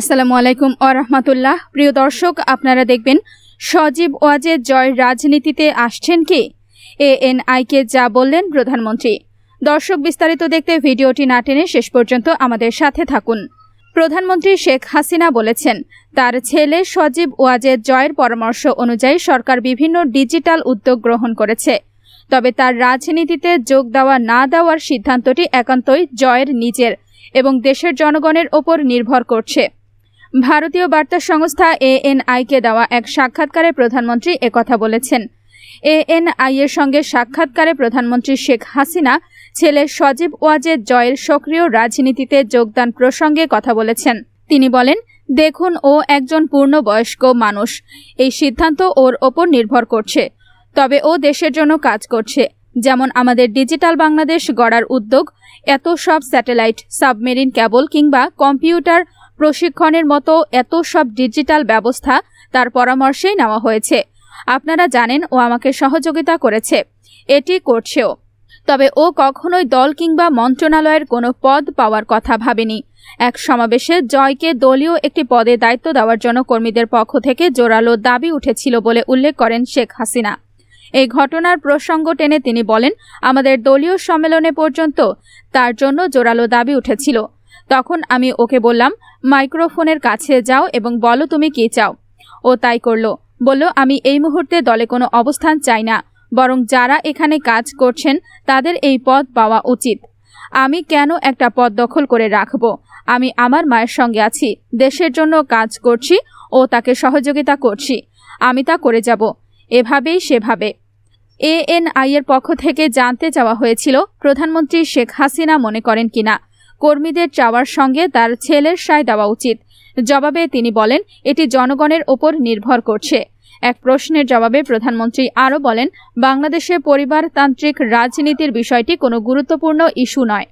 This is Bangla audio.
আসসালামু আলাইকুম ও রহমতুল্লাহ। প্রিয় দর্শক, আপনারা দেখবেন সজীব ওয়াজেদ জয় রাজনীতিতে আসছেন কি? এএনআইকে যা বললেন প্রধানমন্ত্রী। দর্শক, বিস্তারিত দেখতে ভিডিওটি না টেনে শেষ পর্যন্ত আমাদের সাথে থাকুন। প্রধানমন্ত্রী শেখ হাসিনা বলেছেন, তার ছেলে সজীব ওয়াজেদ জয়ের পরামর্শ অনুযায়ী সরকার বিভিন্ন ডিজিটাল উদ্যোগ গ্রহণ করেছে। তবে তার রাজনীতিতে যোগ দেওয়া না দেওয়ার সিদ্ধান্তটি একান্তই জয়ের নিজের এবং দেশের জনগণের ওপর নির্ভর করছে। ভারতীয় বার্তা সংস্থা এএনআইকে দেওয়া এক সাক্ষাৎকারে প্রধানমন্ত্রী একথা বলেছেন। এএনআই এর সঙ্গে সাক্ষাৎকারে প্রধানমন্ত্রী শেখ হাসিনা ছেলে সজীব ওয়াজেদ জয়ের সক্রিয় রাজনীতিতে যোগদান প্রসঙ্গে কথা বলেছেন। তিনি বলেন, দেখুন, ও একজন পূর্ণবয়স্ক মানুষ। এই সিদ্ধান্ত ওর ওপর নির্ভর করছে। তবে ও দেশের জন্য কাজ করছে। যেমন আমাদের ডিজিটাল বাংলাদেশ গড়ার উদ্যোগ, এত সব স্যাটেলাইট, সাবমেরিন কেবল কিংবা কম্পিউটার প্রশিক্ষণের মতো এত সব ডিজিটাল ব্যবস্থা তার পরামর্শেই নেওয়া হয়েছে। আপনারা জানেন ও আমাকে সহযোগিতা করেছে। এটি করছেও। তবে ও কখনোই দল কিংবা মন্ত্রণালয়ের কোনো পদ পাওয়ার কথা ভাবেনি। এক সমাবেশে জয়কে দলীয় একটি পদে দায়িত্ব দেওয়ার জন্য কর্মীদের পক্ষ থেকে জোরালো দাবি উঠেছিল বলে উল্লেখ করেন শেখ হাসিনা। এই ঘটনার প্রসঙ্গ টেনে তিনি বলেন, আমাদের দলীয় সম্মেলনে পর্যন্ত তার জন্য জোরালো দাবি উঠেছিল। তখন আমি ওকে বললাম, মাইক্রোফোনের কাছে যাও এবং বলো তুমি কি চাও। ও তাই করল। বলল, আমি এই মুহূর্তে দলে কোনো অবস্থান চাই না, বরং যারা এখানে কাজ করছেন তাদের এই পদ পাওয়া উচিত। আমি কেন একটা পদ দখল করে রাখব? আমি আমার মায়ের সঙ্গে আছি, দেশের জন্য কাজ করছি ও তাকে সহযোগিতা করছি। আমি তা করে যাব। এভাবেই সেভাবে। এএনআই এর পক্ষ থেকে জানতে চাওয়া হয়েছিল, প্রধানমন্ত্রী শেখ হাসিনা মনে করেন কিনা। কর্মীদের চাওয়ার সঙ্গে তার ছেলের সায় দেওয়া উচিত। জবাবে তিনি বলেন, এটি জনগণের ওপর নির্ভর করছে। এক প্রশ্নের জবাবে প্রধানমন্ত্রী আরও বলেন, বাংলাদেশে পরিবারতান্ত্রিক রাজনীতির বিষয়টি কোনো গুরুত্বপূর্ণ ইস্যু নয়।